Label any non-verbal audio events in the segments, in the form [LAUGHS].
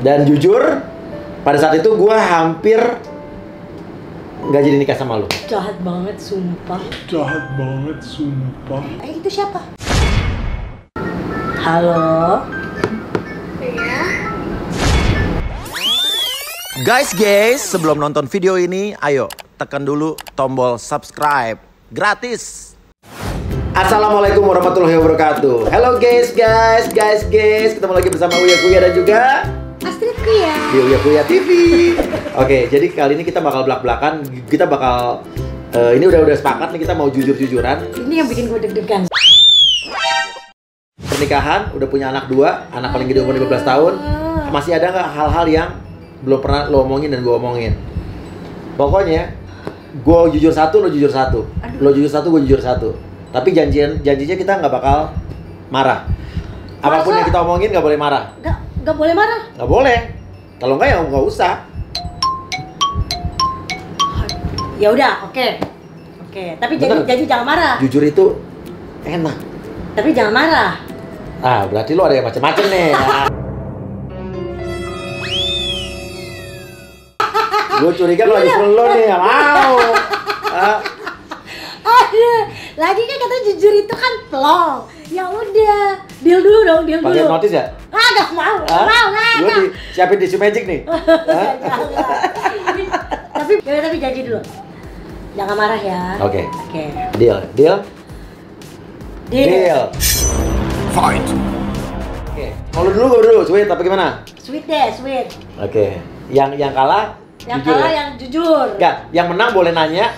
Dan jujur, pada saat itu gue hampir nggak jadi nikah sama lo. Jahat banget, sumpah. Jahat banget, sumpah. Eh, itu siapa? Halo? Guys, guys, sebelum nonton video ini, ayo tekan dulu tombol subscribe gratis. Assalamualaikum warahmatullahi wabarakatuh. Hello guys, guys, guys, guys, ketemu lagi bersama Uya Kuya dan juga Kuya. di Uya Kuya TV. Oke, jadi kali ini kita bakal belak-belakan, kita bakal eh, ini udah udah sepakat nih kita mau jujur-jujuran Ini yang bikin gue deg-degan. pernikahan, udah punya anak dua, anak paling gede umur 15 tahun. Masih ada nggak hal-hal yang belum pernah lo omongin dan gue omongin? Pokoknya, gue jujur satu, lo jujur satu. Aduh. Lo jujur satu, gue jujur satu. Tapi janjian janjinya kita nggak bakal marah. Apa pun Masa? yang kita omongin nggak boleh marah. Gak, gak boleh marah. Nggak boleh. Kalau nggak ya nggak usah. Ya udah, oke. Oke, tapi jadi Bener. jadi jangan marah. Jujur itu enak. Tapi jangan marah. Ah, berarti lo ada yang macam-macam nih. [LAUGHS] gue curiga lo lagi lo nih, nggak mau. [LAUGHS] Ah, Aduh, lagi kan kata jujur itu kan plong. Ya udah, deal dulu dong, deal pakai dulu. notis ya? Ah, gak mau, mau, gak Gue mau. di, siapin tisu magic nih. [LAUGHS] Hah? tapi ya, tapi janji dulu. Jangan marah ya. Oke. Oke. Deal, deal, Deal. deal. Fight! Oke. Mau lu dulu, gue dulu, sweet apa gimana? Sweet deh, sweet. Oke. Yang yang kalah, Yang jujur kalah ya? yang jujur. Enggak, yang menang boleh nanya.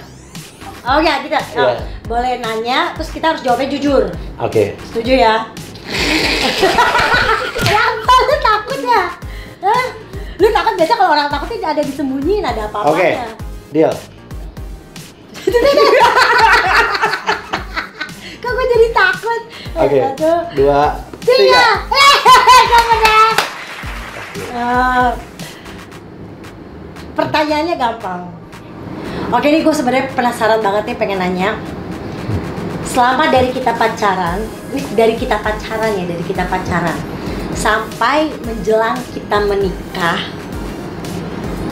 Oh ya, kita oh, Iya. boleh nanya, terus kita harus jawabnya jujur. Oke. Setuju ya? [LAUGHS] Kenapa lu takut ya? Hah? Lu takut biasa kalau orang takut itu ada disembunyiin, ada Oke. apa-apanya. Deal. [LAUGHS] Kok gue jadi takut? Oke. Satu, Dua, tiga. [LAUGHS] Gue menang. Eh, pertanyaannya gampang. Oke nih gue sebenarnya penasaran banget nih pengen nanya. Selama dari kita pacaran, dari kita pacaran ya, dari kita pacaran sampai menjelang kita menikah,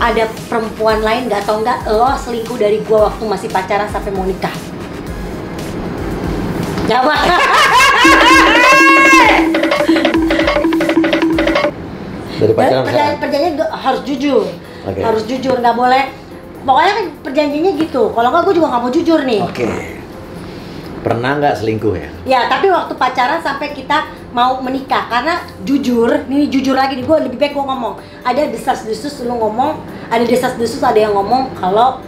ada perempuan lain nggak atau nggak lo selingkuh dari gue waktu masih pacaran sampai mau nikah? Jawab. Dari pacaran perjanjian, perjanjian harus jujur Oke. harus jujur nggak boleh pokoknya kan perjanjiannya gitu kalau nggak gue juga nggak mau jujur nih Oke. Pernah nggak selingkuh ya? ya tapi waktu pacaran sampai kita mau menikah karena jujur ini jujur lagi nih gue lebih baik gue ngomong ada desas desus lu ngomong ada desas desus ada yang ngomong kalau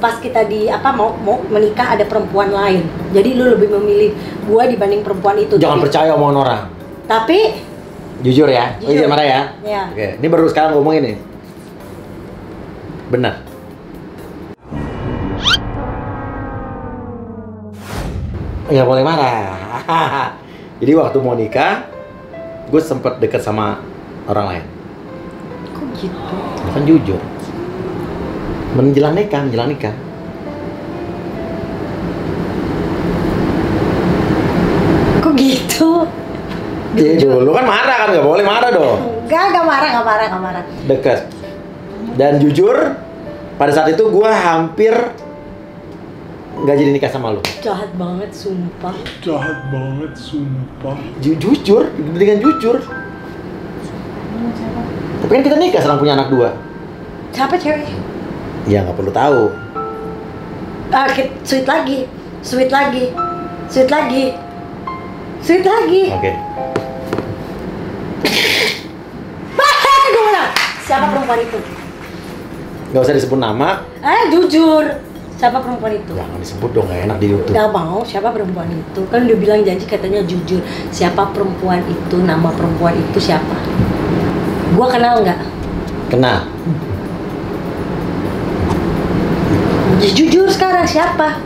pas kita di apa mau mau menikah ada perempuan lain jadi lu lebih memilih gue dibanding perempuan itu Jangan tapi, percaya omongan orang. tapi Jujur ya. Oh, Jujur. jangan marah ya. ya Oke, ini baru sekarang ngomongin nih. Benar. Nggak boleh marah. [LAUGHS] Jadi waktu mau nikah, gue sempet deket sama orang lain. kok gitu Kan jujur. Menjelang nikah, menjelang nikah. kok gitu Jujur, lu kan marah kan, nggak boleh marah dong. Enggak, enggak marah, enggak marah, enggak marah. Deket. Dan jujur, pada saat itu gue hampir nggak jadi nikah sama lu. Jahat banget, sumpah. Jahat banget, sumpah. Ju- jujur, dengan jujur. Tapi kan kita nikah sekarang punya anak dua. Siapa cewek? Ya nggak perlu tahu. Ah, sweet lagi, sweet lagi, sweet lagi, sweet lagi. Oke. Gue menang. Siapa perempuan itu? Nggak usah disebut nama. Eh, jujur. Siapa perempuan itu? Jangan disebut dong, nggak enak di YouTube. Gak mau, siapa perempuan itu? Kan udah bilang janji katanya jujur. Siapa perempuan itu? Nama perempuan itu siapa? Gua kenal nggak? Kena. Ya, jujur sekarang siapa?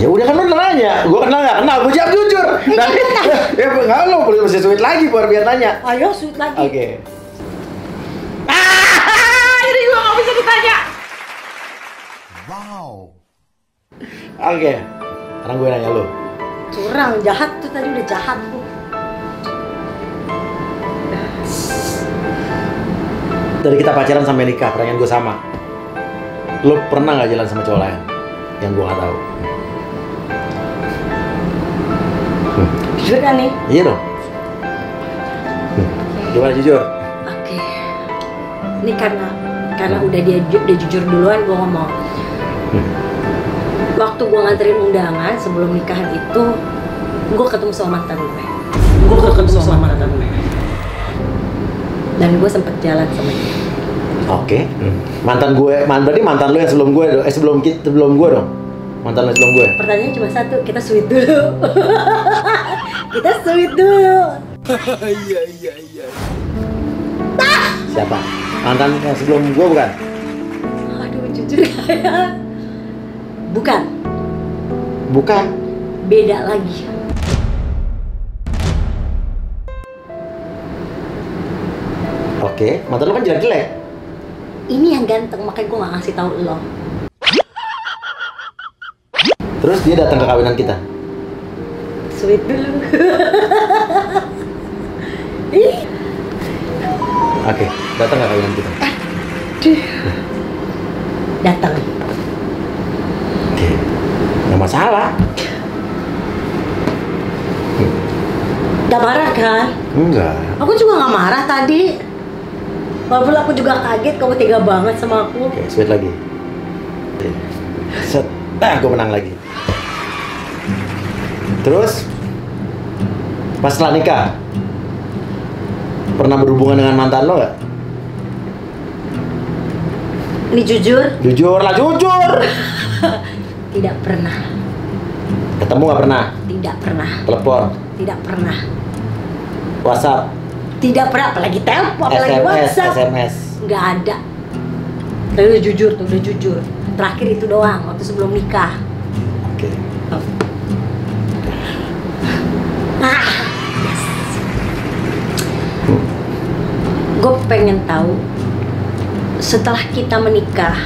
Ya udah kan lu nanya. Gua kenal nggak kenal. Gua jawab jujur. Eh, Nanti, jangan. [LAUGHS] ya nggak lo boleh sweet lagi biar biar nanya. Ayo, sweet lagi. Oke. Ah, jadi ditanya. Wow! Oke. Sekarang gue nanya lu. Curang, jahat tuh tadi udah jahat tuh. Dari kita pacaran sampai nikah, pertanyaan gue sama. Lo pernah nggak jalan sama cowok lain? Yang gue nggak tahu. Jujur kan nih? Iya dong. Gimana jujur? Oke. Ini karena karena udah dia udah jujur duluan gue ngomong. Hmm. Waktu gue nganterin undangan sebelum nikahan itu, gue ketemu sama mantan gue. Gue ketemu sama mantan gue. Dan gue sempet jalan sama dia. Oke. Mantan gue, man, berarti mantan lo yang sebelum gue dong? Eh sebelum kita, sebelum gue dong? Mantan lo yang sebelum gue? Pertanyaannya cuma satu, kita sweet dulu. [LAUGHS] kita sweet dulu. [LAUGHS] Siapa? Mantan yang sebelum gue bukan? Aduh jujur kayak bukan Bukan. beda lagi. Oke. Mantan lo kan jelek-jelek. Ini yang ganteng makanya gue gak ngasih tahu lo. Terus dia datang ke kawinan kita. Sweet dulu. [LAUGHS] Ih, Oke. Datang ke kawinan kita. datang. Oke. Nggak masalah. Gak marah kan? Enggak. Aku juga gak marah tadi. Walaupun aku juga kaget kamu tega banget sama aku. Oke, sweet lagi. Set. Nah, gue menang lagi. Terus, pas setelah nikah, pernah berhubungan dengan mantan lo gak? Ini jujur, Jujur lah, jujur! [LAUGHS] tidak pernah. Ketemu gak pernah? Tidak pernah. Telepon, Tidak pernah. WhatsApp, Tidak pernah, apalagi telepon, apalagi SMS, WhatsApp. SMS. Nggak ada. Tapi udah jujur tuh, udah jujur. Terakhir itu doang, waktu sebelum nikah. Oke. Ah, yes. Gue pengen tahu setelah kita menikah.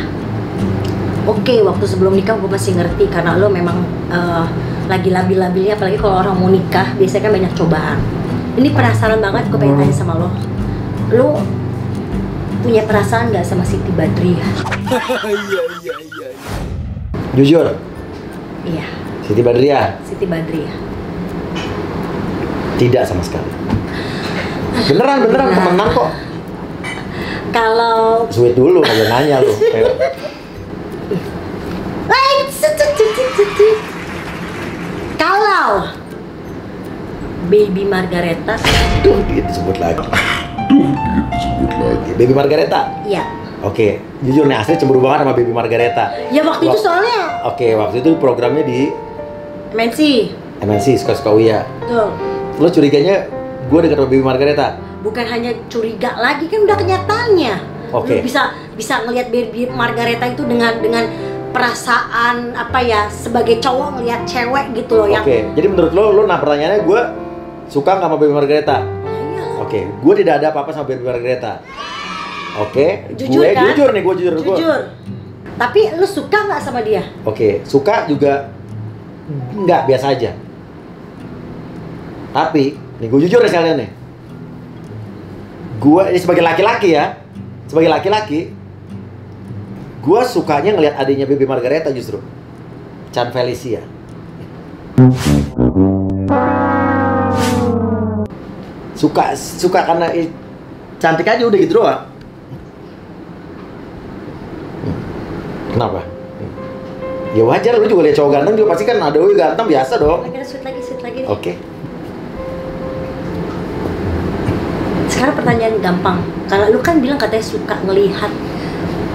Oke, waktu sebelum nikah gue masih ngerti karena lo memang eh, lagi labil-labilnya, apalagi kalau orang mau nikah biasanya kan banyak cobaan. Ini penasaran banget, gue pengen tanya sama lo. Lo punya perasaan nggak sama Siti Badriah? [LAUGHS] Jujur, Iya, Siti Badriah Siti Badriah. tidak sama sekali. Beneran, beneran, Nah. temenan kok. Kalau Sweet dulu, kagak nanya lu. Kalau Baby Margareta, Duh, gitu sebut lagi. Duh, gitu sebut lagi. Baby Margareta. ya, Oke, jujur nih asli cemburu banget sama Baby Margareta. ya waktu itu soalnya Oke, waktu itu programnya di MNC, MNC suka-suka Uya. tuh, Lo curiganya gue dekat sama Baby Margareta. Bukan hanya curiga lagi kan udah kenyataannya. Oke. Lu bisa bisa ngelihat Baby Margareta itu dengan dengan perasaan apa ya sebagai cowok ngelihat cewek gitu loh yang Oke, jadi menurut lo, lo nah pertanyaannya gue suka nggak sama Baby Margareta? Ya iyalah, Oke, gue tidak ada apa-apa sama Baby Margareta. Oke, Jujur gue kan? jujur nih, gue jujur, Gua- jujur. Tapi lu suka nggak sama dia? Oke, suka juga nggak biasa aja. Tapi, nih gue jujur ya sekalian nih. Gue ini sebagai laki-laki ya, sebagai laki-laki, gue sukanya ngelihat adiknya Baby Margareta justru, Chan Felicia. Suka, suka karena eh, cantik aja udah gitu doang. Kenapa? Ya wajar lu juga lihat cowok ganteng juga pasti kan ada ganteng biasa dong. Lagi sweet lagi, sweet lagi. Oke. Sekarang pertanyaan gampang. Kalau lu kan bilang katanya suka ngelihat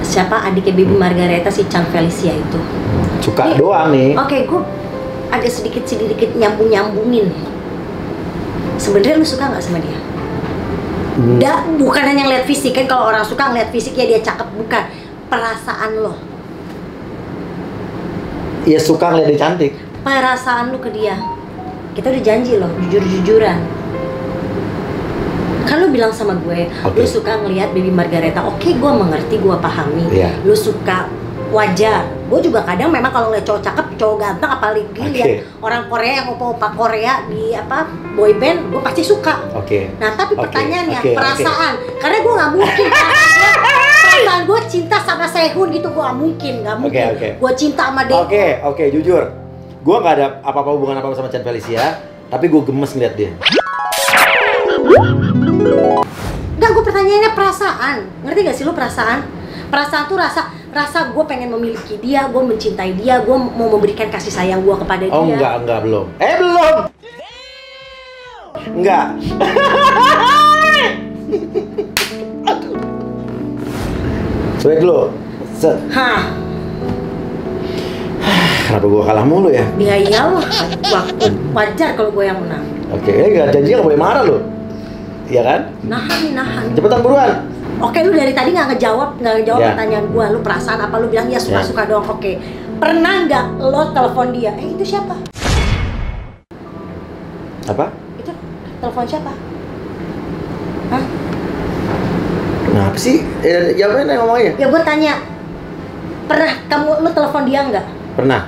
siapa adiknya Bibi Margareta si Chan Felicia itu. Suka Nih, doang nih. Oke, gue agak sedikit sedikit nyambung nyambungin. Sebenarnya lu suka nggak sama dia? Hmm, Da, bukan hanya ngeliat fisik kan kalau orang suka ngeliat fisiknya dia cakep bukan perasaan lo, Ya suka ngeliat dia cantik. perasaan lu ke dia. Kita udah janji loh, jujur jujuran. Kan lu bilang sama gue, Oke. lu suka ngelihat Baby Margareta. Oke, gue mengerti, gue pahami. Iya. Lu suka wajar. Gue juga kadang memang kalau ngeliat cowok cakep, cowok ganteng, apalagi Oke. lihat orang Korea yang opa-opa Korea di apa boy band, gue pasti suka. Oke. Nah tapi Oke, pertanyaannya oke. perasaan, karena gue nggak mungkin [LAUGHS] jangan gue cinta sama Sehun gitu gue mungkin gak mungkin Oke, oke. gue cinta sama dia Oke, oke, jujur. Gue nggak ada apa-apa hubungan apa-apa sama Chan Felicia, tapi gue gemes ngeliat dia. Enggak, gue pertanyaannya perasaan. Ngerti gak sih lu perasaan? Perasaan tuh rasa rasa gue pengen memiliki dia, gue mencintai dia, gue mau memberikan kasih sayang gue kepada Oh dia. enggak, enggak belum. Eh belum. Enggak. [LAUGHS] Cuek lu. Set. Hah, Kenapa gue kalah mulu ya? ya iyalah. Wajar kalau gue yang menang. Oke, eh nggak janji nggak boleh marah lu. Iya kan? Nahan nahan. Cepetan buruan. Oke, lu dari tadi nggak ngejawab, nggak ngejawab Ya. pertanyaan gue. Lu perasaan apa? Lu bilang ya suka-suka Ya. doang. Oke. Pernah nggak lo telepon dia? Eh, itu siapa? Apa? Itu telepon siapa? Hah? Kenapa sih? Eh, jawabnya ngomongnya. Ya gue tanya. Pernah kamu lu telepon dia nggak? Pernah.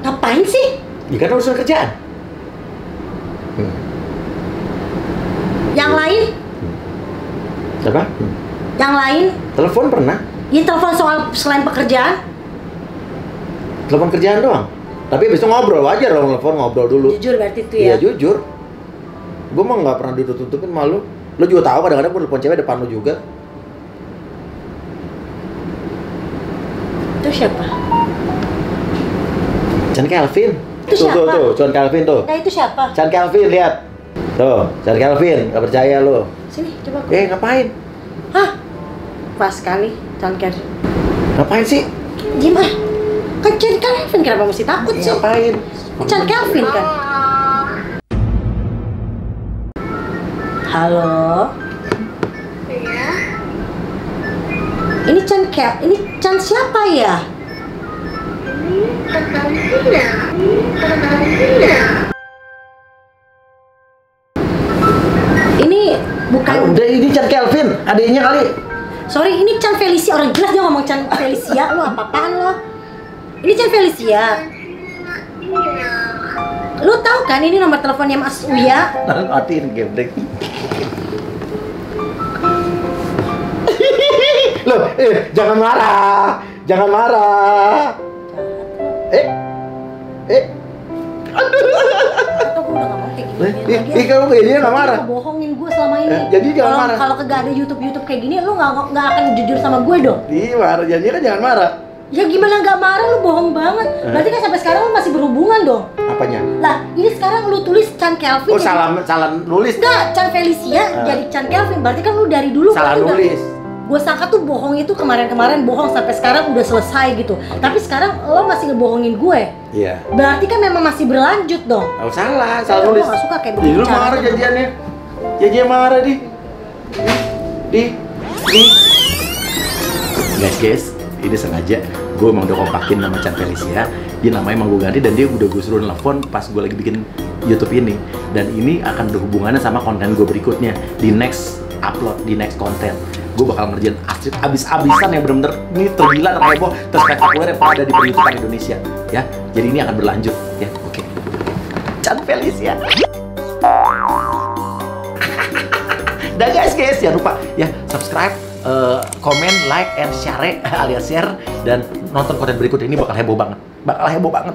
Ngapain sih? Ya kan urusan kerjaan. Hmm. Yang lain? Siapa? Hmm. Yang lain? Telepon pernah. Ya telepon soal selain pekerjaan? Telepon kerjaan doang. Tapi habis itu ngobrol wajar dong telepon ngobrol dulu. Jujur berarti itu Iya ya. jujur. Gue mah nggak pernah ditutup-tutupin malu. Lo juga tahu kadang-kadang gue telepon cewek depan lo juga. Itu siapa? Chan Kelvin. Itu tuh, tuh, siapa? tuh, Chan Kelvin tuh. Nah itu siapa? Chan Kelvin lihat. Tuh, Chan Kelvin, gak percaya lo. Sini coba. Eh ngapain? Hah? Pas sekali, Chan Kelvin. Ngapain sih? Gimana? Kan Chan Kelvin kenapa mesti takut Eh, sih? ngapain? Chan Kelvin kan? Halo? Iya, Ini Chan Kel, ini Chan siapa ya? ini Cina. Ini udah ini Chan Kelvin, adiknya kali. Sorry, ini Chan Felicia orang jelas dia ngomong Chan Felicia lu apa-apaan lo? Ini Chan Felicia. Lu tahu kan ini nomor teleponnya Mas Uya? Matiin geblek. Loh, eh jangan marah. Jangan marah. Eh. Eh. Atau udah kayak gini. Eh, ih, ih, kamu kayaknya nggak marah. Lu bohongin gue selama ini. Eh, jadi jangan Kalau- marah. Kalau kagak ada YouTube YouTube kayak gini, lu nggak nggak akan jujur sama gue dong. Ih, marah janji kan jangan marah. Ya gimana nggak marah lu bohong banget. Eh. Berarti kan sampai sekarang lu masih berhubungan dong. Apanya? Lah, ini sekarang lu tulis Chan Kelvin. Oh, salah salah nulis. Enggak, Chan Felicia Eh. jadi Chan Kelvin. Berarti kan lu dari dulu Salah kan udah- nulis. Gue sangka tuh bohong itu kemarin-kemarin bohong sampai sekarang udah selesai gitu. Tapi sekarang lo masih ngebohongin gue. Iya. Berarti kan memang masih berlanjut dong. Oh, salah, salah Gue nulis. nggak suka kayak Ih, begitu lu marah sama janjiannya. Janjian marah di. Di. Di. Guys, guys, ini sengaja gue emang udah kompakin nama Chan Felicia dia namanya emang gue ganti dan dia udah gue suruh nelfon pas gue lagi bikin YouTube ini dan ini akan berhubungannya sama konten gue berikutnya di next upload di next konten gue bakal ngerjain asli abis-abisan yang bener-bener ini tergila terheboh terspektakuler yang pernah ada di perhitungan Indonesia ya. Jadi ini akan berlanjut ya. Oke. Chan Felicia [LAUGHS] Dah guys, guys, jangan lupa ya subscribe, eh, komen, like, and share alias share dan nonton konten berikut ini bakal heboh banget, bakal heboh banget.